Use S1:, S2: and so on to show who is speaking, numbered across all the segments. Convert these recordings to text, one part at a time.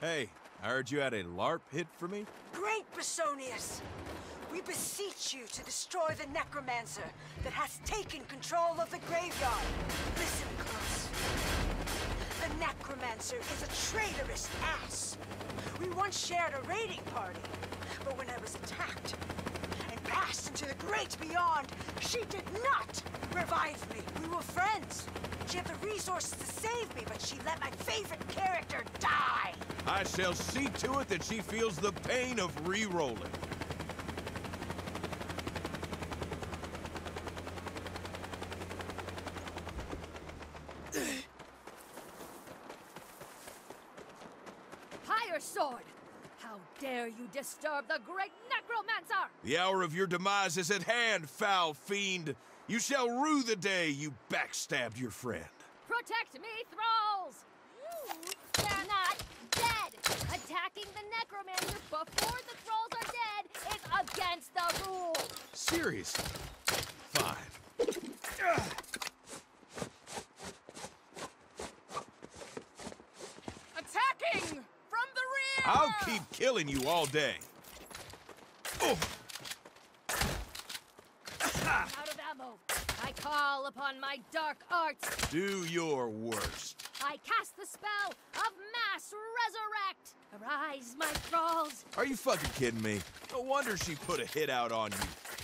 S1: Hey, I heard you had a LARP hit for me?
S2: Great Bessonius! We beseech you to destroy the necromancer that has taken control of the graveyard. Listen close. The necromancer is a traitorous ass. We once shared a raiding party, but when I was attacked and passed into the great beyond, she did not revive me. We were friends. She had the resources to save me, but she let my favorite character die.
S1: I shall see to it that she feels the pain of re-rolling.
S3: Fire sword! How dare you disturb the great necromancer!
S1: The hour of your demise is at hand, foul fiend. You shall rue the day you backstabbed your friend.
S3: Protect me, thralls! They're not dead! Attacking the necromancer before the thralls are dead is against the rules!
S1: Seriously? Fine.
S3: Attacking! From the rear!
S1: I'll keep killing you all day. Oh,
S3: Out of ammo! I call upon my dark arts!
S1: do your worst.
S3: I cast the spell of Mass Resurrect! Arise, my thralls!
S1: Are you fucking kidding me? No wonder she put a hit out on you.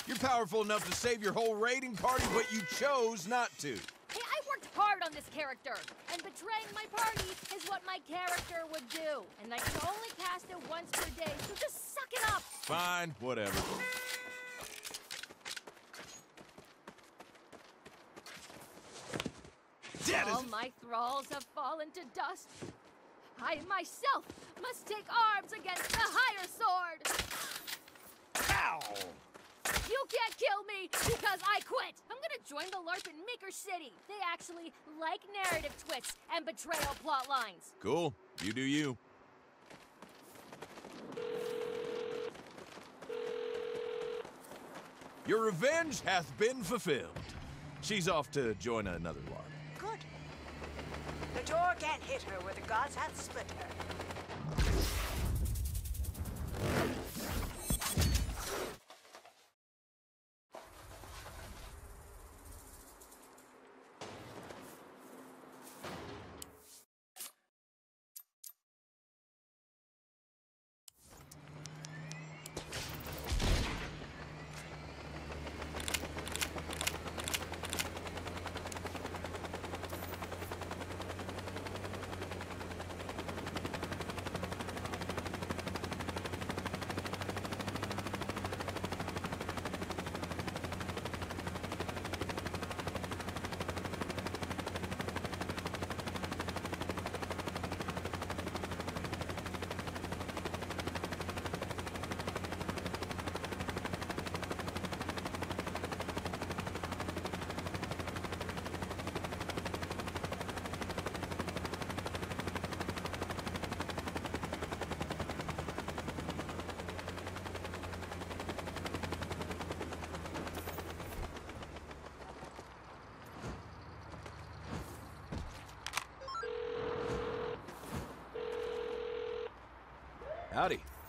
S1: You're powerful enough to save your whole raiding party, but you chose not to.
S3: Hey, I worked hard on this character, and betraying my party is what my character would do. And I can only cast it once per day, so just suck it up!
S1: Fine, whatever. Dead
S3: All my thralls have fallen to dust. I myself must take arms against the higher sword!
S1: Ow!
S3: You can't kill me because I quit! I'm gonna join the LARP in Maker City. They actually like narrative twists and betrayal plot lines.
S1: Cool. You do you. Your revenge hath been fulfilled. She's off to join another LARP.
S2: Good. The door can't hit her where the gods hath split her.
S1: Howdy.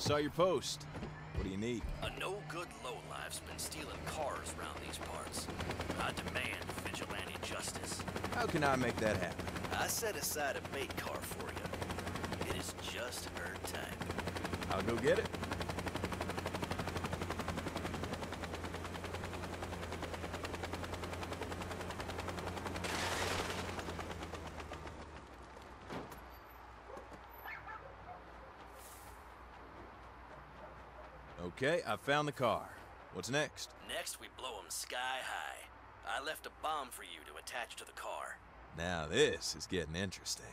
S1: Saw your post. What do you need?
S4: A no-good lowlife's been stealing cars around these parts. I demand vigilante justice.
S1: How can I make that happen?
S4: I set aside a bait car for you. It is just her time.
S1: I'll go get it. Okay, I found the car. What's next?
S4: Next, we blow 'em sky high. I left a bomb for you to attach to the car.
S1: Now this is getting interesting.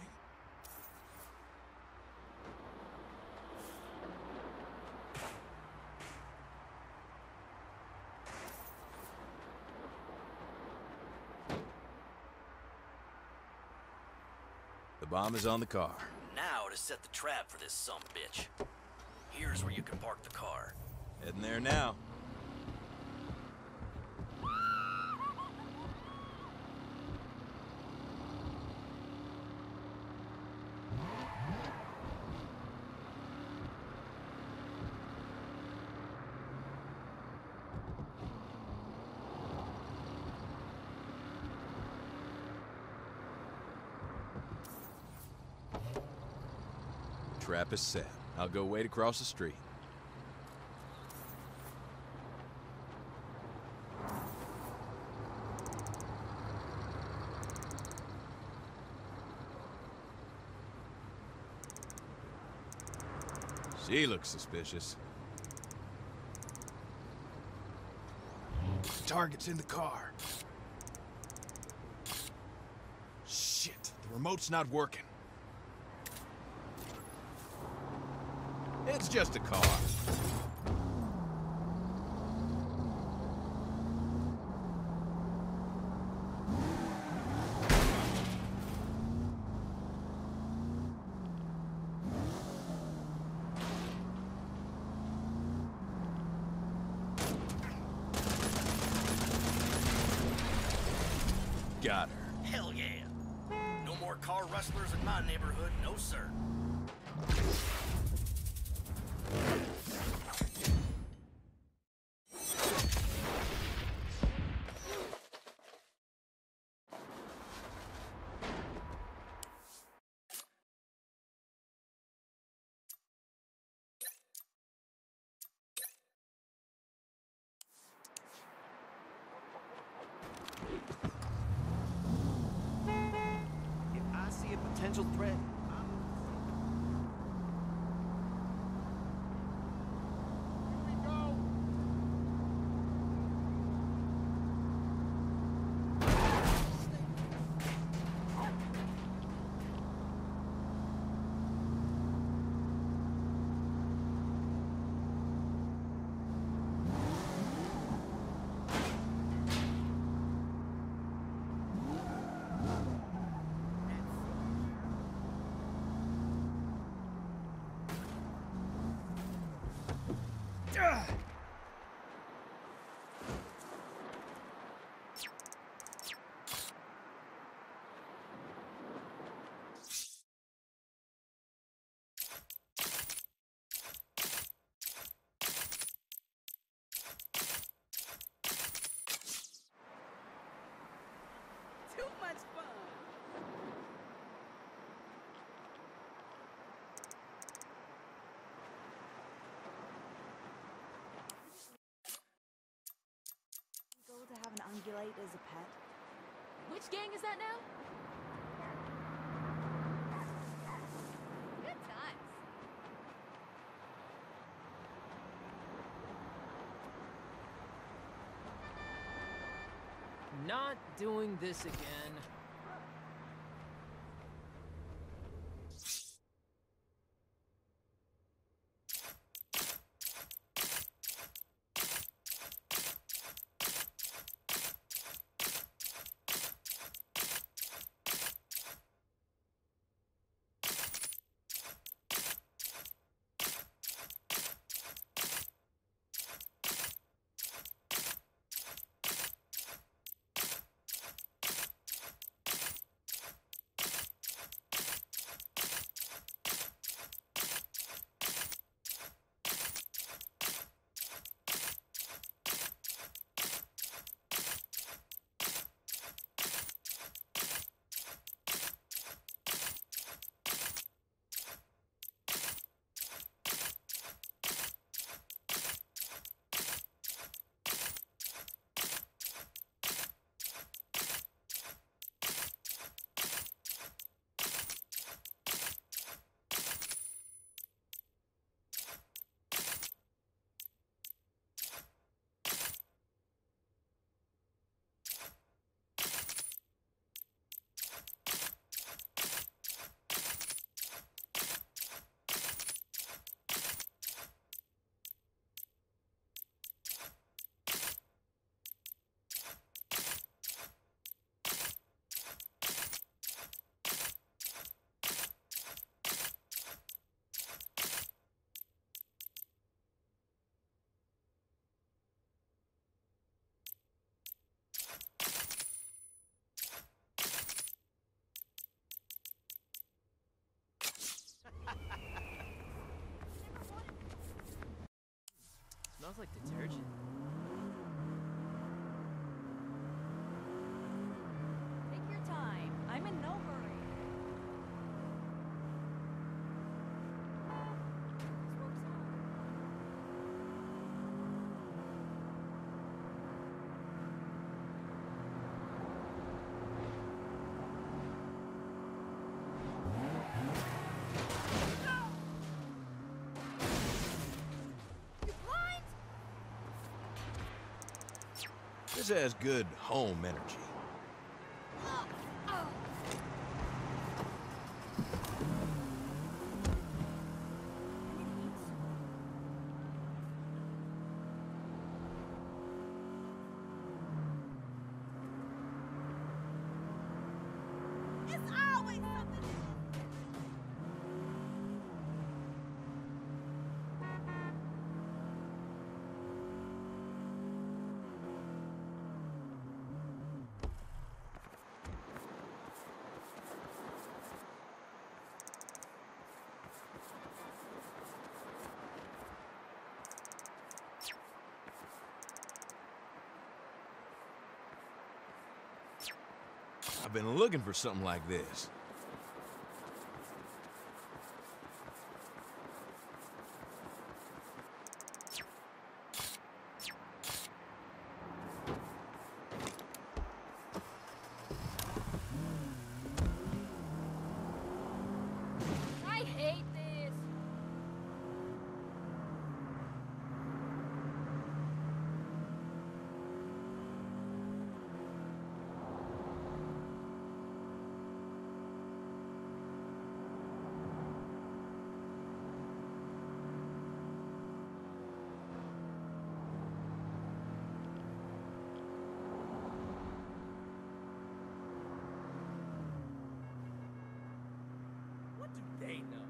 S1: The bomb is on the car.
S4: Now to set the trap for this some bitch. Here's where you can park the car.
S1: Heading there now. Trap is set. I'll go wait across the street. She looks suspicious. Target's in the car. Shit, the remote's not working. It's just a car.
S2: Too much fun.
S5: Go to have an ungulate as a pet.
S3: Which gang is that now? Good times.
S6: Not doing this again. Smells like detergent.
S1: Has good home energy. Been looking for something like this.
S3: I hate this.
S7: What do they know?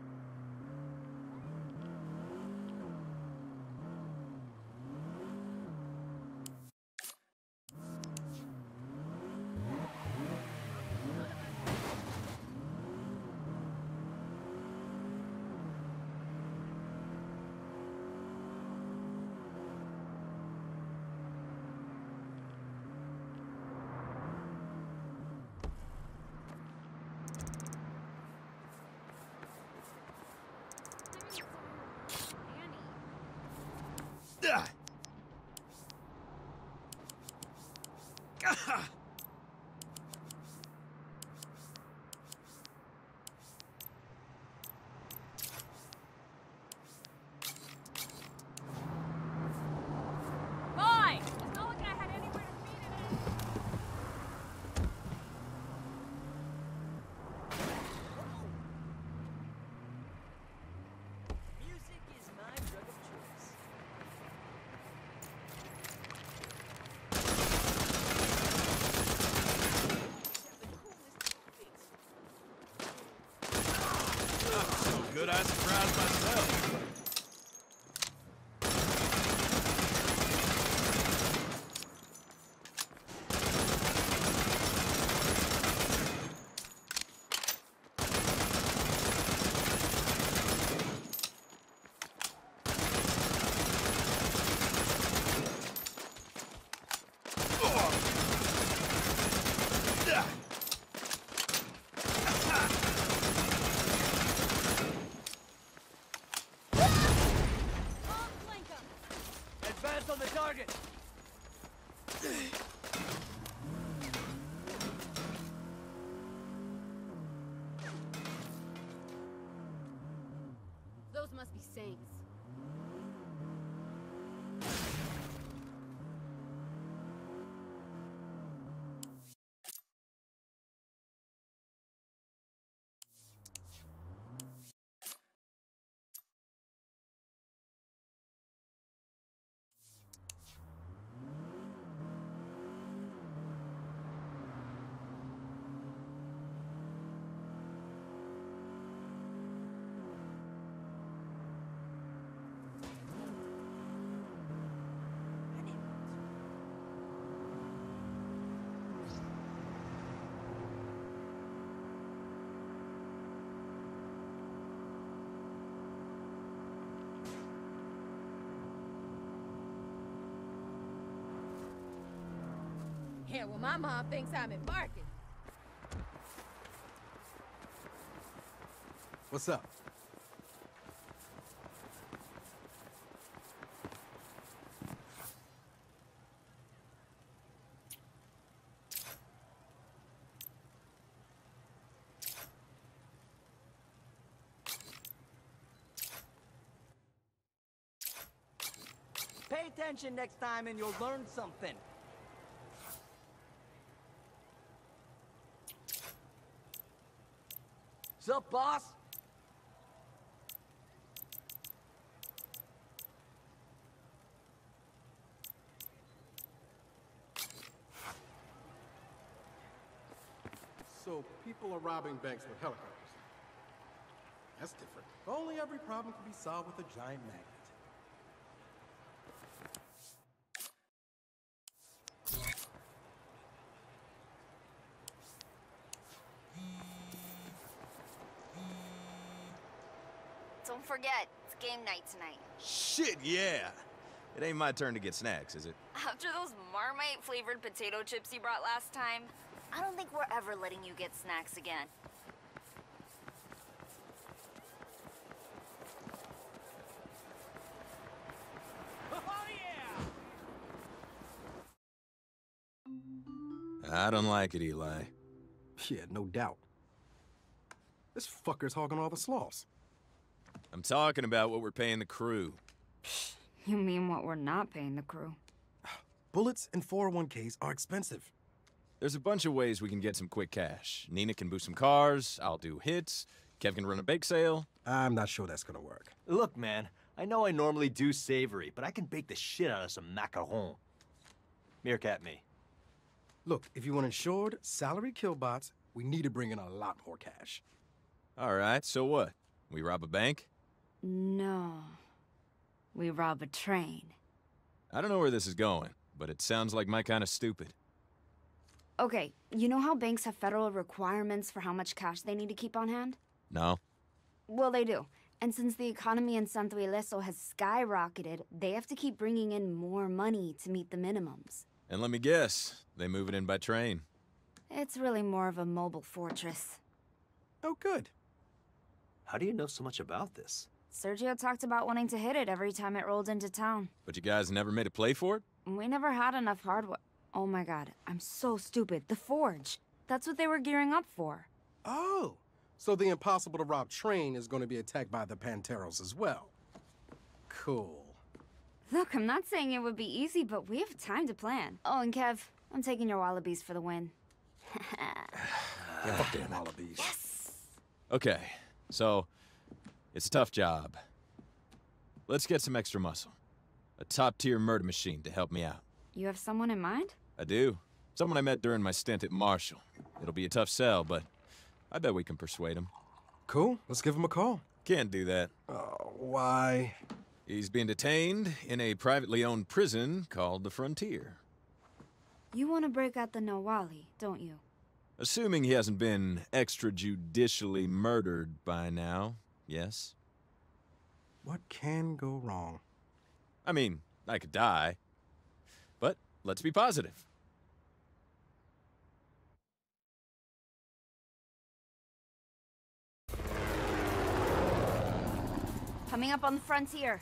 S1: Ah!
S3: Yeah, well, my mom thinks I'm embarking.
S8: What's up?
S7: Pay attention next time and you'll learn something.
S9: Sup, boss?
S8: So people are robbing banks with helicopters. That's different. If only every problem could be solved with a giant magnet.
S10: Don't forget, it's game night tonight.
S1: Shit, yeah. It ain't my turn to get snacks, is it?
S10: After those Marmite flavored potato chips you brought last time, I don't think we're ever letting you get snacks again.
S1: I don't like it, Eli.
S8: Yeah, no doubt. This fucker's hogging all the sloths.
S1: I'm talking about what we're paying the crew.
S5: You mean what we're not paying the crew?
S8: Bullets and 401ks are expensive.
S1: There's a bunch of ways we can get some quick cash. Neenah can boost some cars, I'll do hits, Kev can run a bake sale.
S8: I'm not sure that's gonna work.
S9: Look, man, I know I normally do savory, but I can bake the shit out of some macaron. Meerkat me.
S8: Look, if you want insured, salary killbots, we need to bring in a lot more cash.
S1: All right, so what? We rob a bank?
S5: No. We rob a train.
S1: I don't know where this is going, but it sounds like my kind of stupid.
S5: Okay, you know how banks have federal requirements for how much cash they need to keep on hand?
S1: No?
S5: Well, they do. And since the economy in Santo Ileso has skyrocketed, they have to keep bringing in more money to meet the minimums.
S1: And let me guess, they move it in by train.
S5: It's really more of a mobile fortress.
S8: Oh, good.
S9: How do you know so much about this?
S5: Sergio talked about wanting to hit it every time it rolled into town.
S1: But you guys never made a play for it?
S5: We never had enough hardware. Oh my god, I'm so stupid. The Forge. That's what they were gearing up for.
S8: Oh, so the impossible to rob train is going to be attacked by the Panteros as well. Cool.
S5: Look, I'm not saying it would be easy, but we have time to plan. Oh, and Kev, I'm taking your wallabies for the win.
S8: Yeah, fuck them wallabies. Yes!
S1: Okay, so it's a tough job. Let's get some extra muscle. A top tier murder machine to help me out.
S5: You have someone in mind?
S1: I do. Someone I met during my stint at Marshall. It'll be a tough sell, but I bet we can persuade him.
S8: Cool. Let's give him a call.
S1: Can't do that.
S8: Oh, why?
S1: He's being detained in a privately owned prison called the Frontier.
S5: You want to break out the Nahualli, don't you?
S1: Assuming he hasn't been extrajudicially murdered by now, yes?
S8: What can go wrong?
S1: I mean, I could die. But let's be positive.
S5: Coming up on the frontier.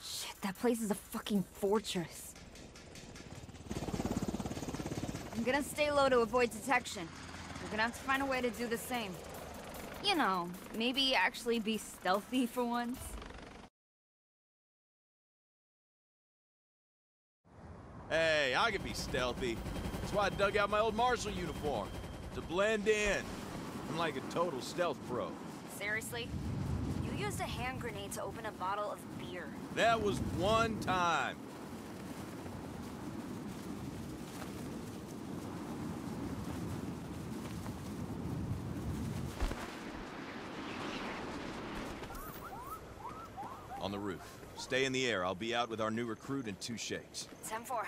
S5: Shit, that place is a fucking fortress. I'm gonna stay low to avoid detection. We're gonna have to find a way to do the same. You know, maybe actually be stealthy for once.
S1: Hey, I can be stealthy. That's why I dug out my old Marshall uniform. To blend in. I'm like a total stealth pro.
S10: Seriously? You used a hand grenade to open a bottle of beer.
S1: That was one time. On the roof. Stay in the air. I'll be out with our new recruit in two shakes.
S10: 10-4.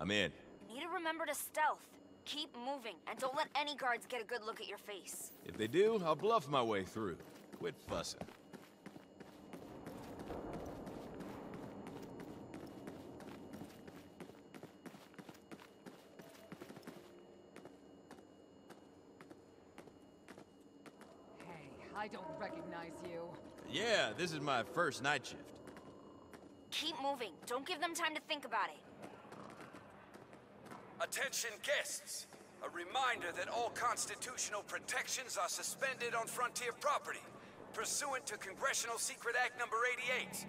S1: I'm in.
S10: Need to remember to stealth. Keep moving, and don't let any guards get a good look at your face.
S1: If they do, I'll bluff my way through. Quit fussing.
S6: Hey, I don't recognize you.
S1: Yeah, this is my first night shift.
S10: Keep moving. Don't give them time to think about it.
S11: Attention guests! A reminder that all constitutional protections are suspended on Frontier property, pursuant to Congressional Secret Act number 88.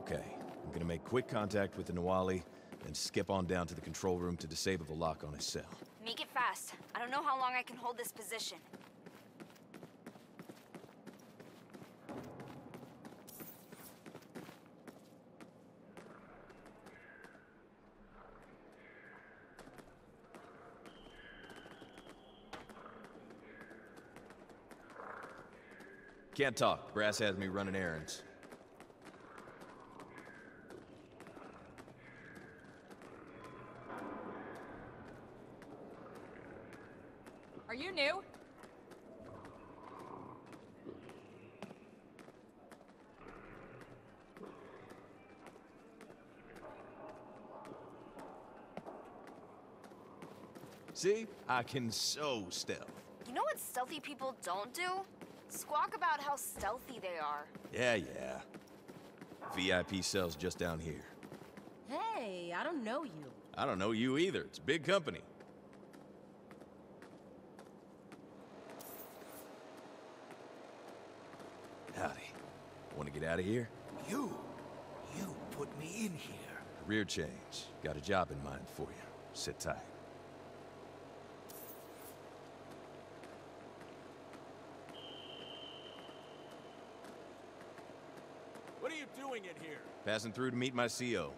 S1: Okay, I'm gonna make quick contact with the Nahualli, then skip on down to the control room to disable the lock on his cell.
S5: Make it fast. I don't know how long I can hold this position.
S1: Can't talk. Brass has me running errands.
S2: Are you new?
S1: See? I can so stealth.
S5: You know what stealthy people don't do? Squawk about how stealthy they are.
S1: Yeah, yeah. VIP cells just down here.
S3: Hey, I don't know you.
S1: I don't know you either. It's a big company. Howdy. Want to get out of here?
S12: You? You put me in here.
S1: Career change. Got a job in mind for you. Sit tight.
S12: What are you doing in here?
S1: Passing through to meet my CO.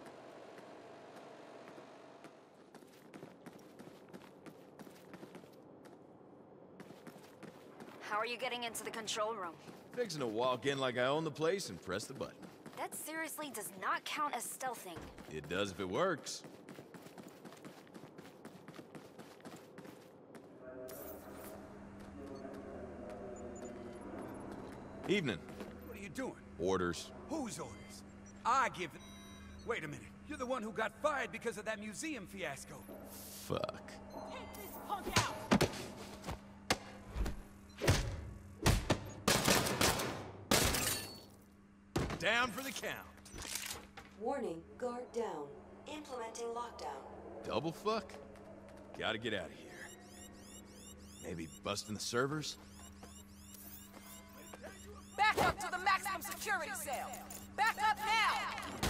S5: How are you getting into the control room?
S1: Fixing to walk in like I own the place and press the button.
S5: That seriously does not count as stealthing.
S1: It does if it works. Evening.
S11: What are you doing?
S1: Orders.
S11: Whose orders? I give it. Wait a minute. You're the one who got fired because of that museum fiasco.
S1: Fuck.
S2: Take this punk out!
S1: Down for the count.
S13: Warning, guard down. Implementing lockdown.
S1: Double fuck? Gotta get out of here. Maybe busting the servers?
S2: Back up to the maximum security cell! Back up now!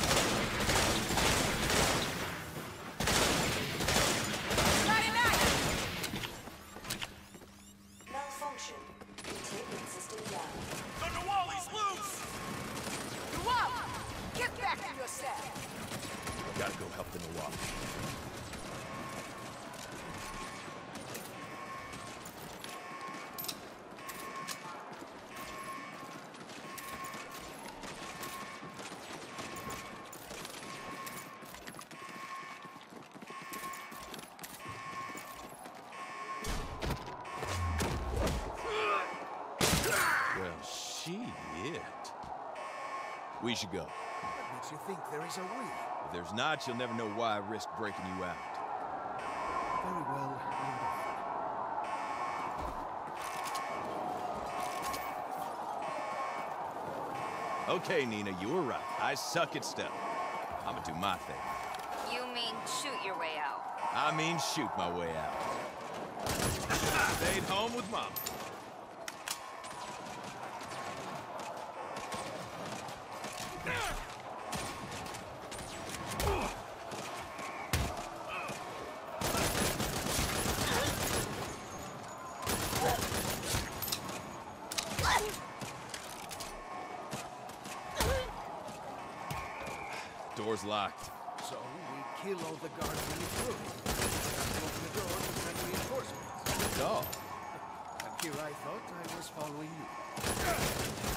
S1: We should go.
S12: What makes you think there is a we?
S1: If there's not, you'll never know why I risked breaking you out.
S12: Very well, Lord.
S1: Okay, Neenah, you were right. I suck at stuff. I'ma do my thing.
S5: You mean shoot your way out?
S1: I mean shoot my way out. Stayed home with Mom. Door's locked.
S12: So we kill all the guards when it's through. Open the door to send reinforcements. And here I thought I was following you.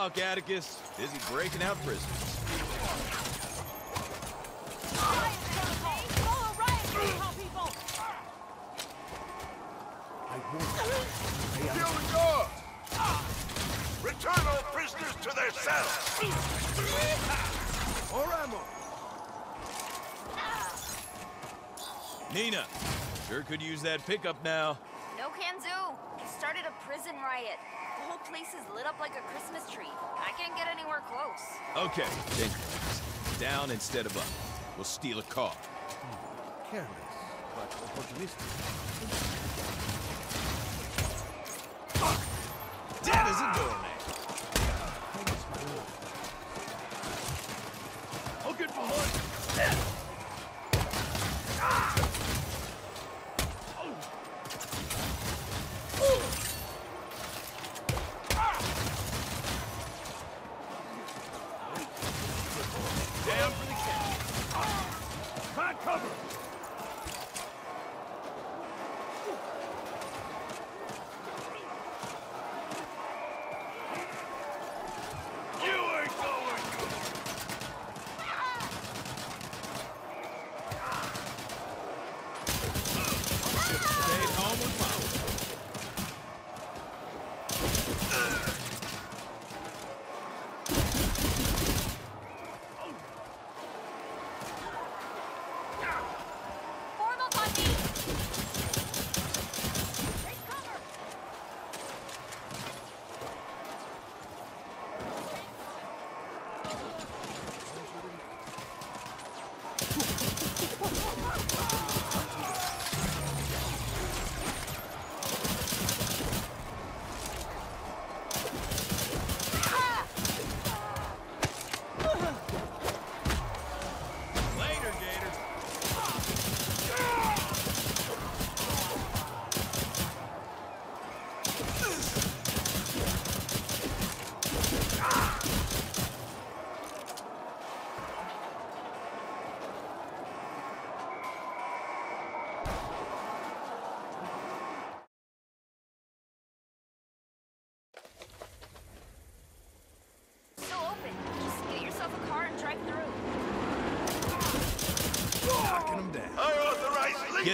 S1: Talk, Atticus. Busy breaking out prisoners.
S14: Kill the guards! Return all prisoners to their cells!
S12: More ammo!
S1: Neenah, sure could use that pickup now.
S10: No can do. You started a prison riot. The whole place is lit up like a Christmas tree. I can't get anywhere close.
S1: Okay, then down instead of up. We'll steal a car.
S12: Careless, but opportunistic.
S1: Dead as a doornail.
S14: Hook it behind!
S1: Down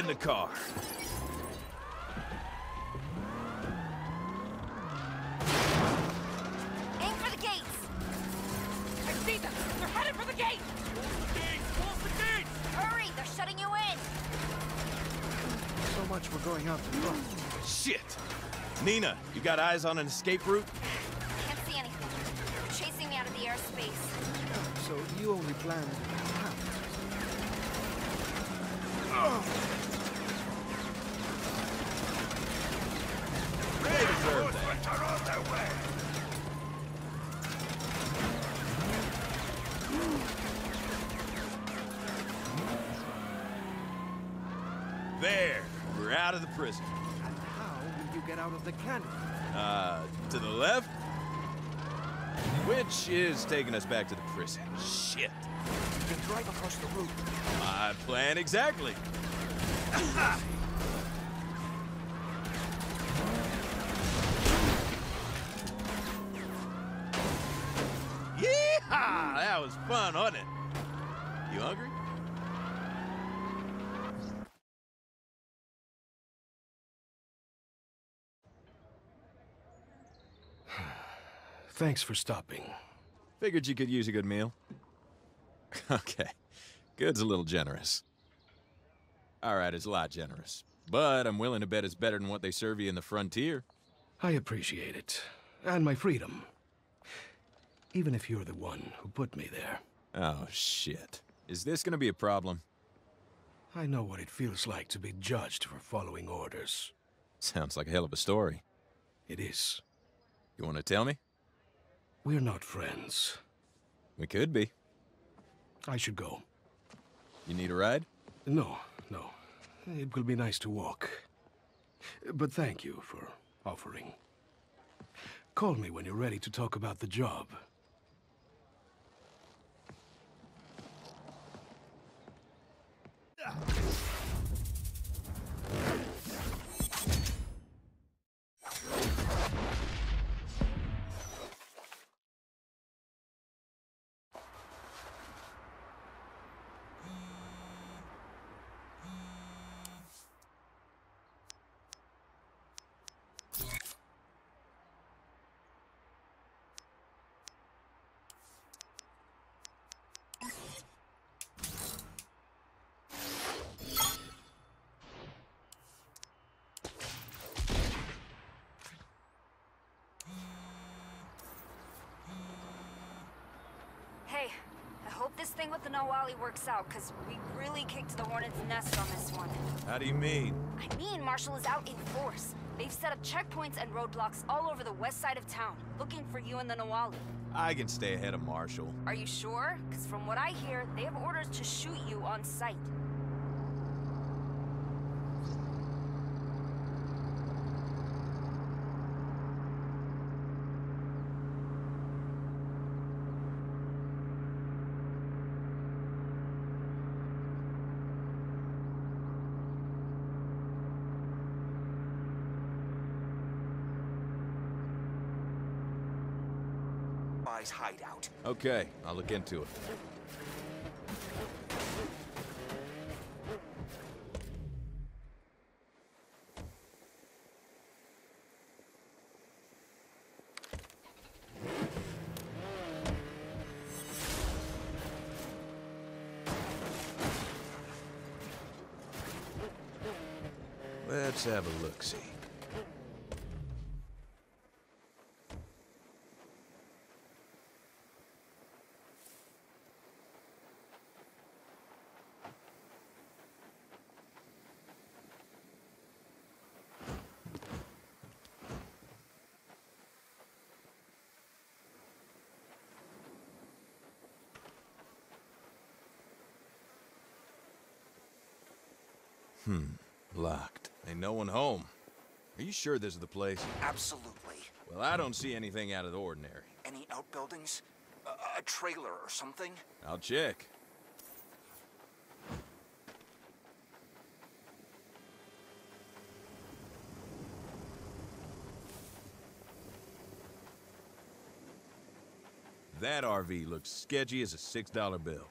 S1: in the car.
S10: Aim for the gates!
S6: I see them! They're headed for the gate!
S10: Hurry! They're shutting you in!
S12: So much for going out to front.
S1: Shit. Neenah, you got eyes on an escape route?
S10: Can't see anything. They're chasing me out of the airspace.
S12: So you only planned half.
S1: The
S12: canyon?
S1: Uh, to the left? Which is taking us back to the prison. Shit.
S12: You can drive across the road.
S1: My plan exactly. Yeehaw! That was fun, it? You hungry?
S12: Thanks for stopping.
S1: Figured you could use a good meal. okay. Good's a little generous. All right, it's a lot generous. But I'm willing to bet it's better than what they serve you in the frontier.
S12: I appreciate it. And my freedom. Even if you're the one who put me there.
S1: Oh, shit. Is this gonna be a problem?
S12: I know what it feels like to be judged for following orders.
S1: Sounds like a hell of a story.
S12: It is.
S1: You want to tell me?
S12: We're not friends.
S1: We could be.
S12: I should go.
S1: You need a ride?
S12: No, no. It will be nice to walk. But thank you for offering. Call me when you're ready to talk about the job.
S5: Ah. Hope this thing with the Nahualli works out, because we really kicked the hornet's nest on this one.
S1: How do you mean?
S5: I mean, Marshall is out in force. They've set up checkpoints and roadblocks all over the west side of town, looking for you and the Nahualli.
S1: I can stay ahead of Marshall.
S5: Are you sure? Because from what I hear, they have orders to shoot you on sight.
S11: Spy's hideout.
S1: Okay, I'll look into it. Hmm, locked. Ain't no one home. Are you sure this is the place?
S11: Absolutely.
S1: Well, I don't see anything out of the ordinary.
S11: Any outbuildings? A, a trailer or something?
S1: I'll check. That RV looks sketchy as a $6 bill.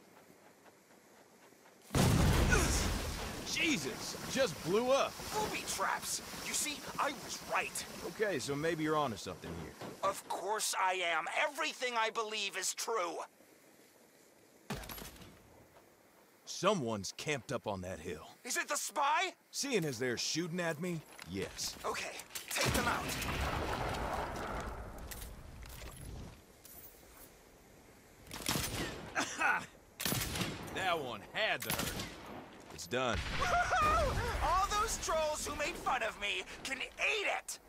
S1: Jesus! Just blew up!
S11: Booby traps! You see, I was right.
S1: Okay, so maybe you're onto something here.
S11: Of course I am. Everything I believe is true.
S1: Someone's camped up on that hill.
S11: Is it the spy?
S1: Seeing as they're shooting at me, yes.
S11: Okay, take them out.
S1: That one had to hurt. Done.
S11: All those trolls who made fun of me can eat it!